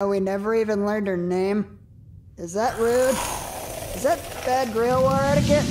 Oh, we never even learned her name. Is that rude? Is that bad grill war etiquette?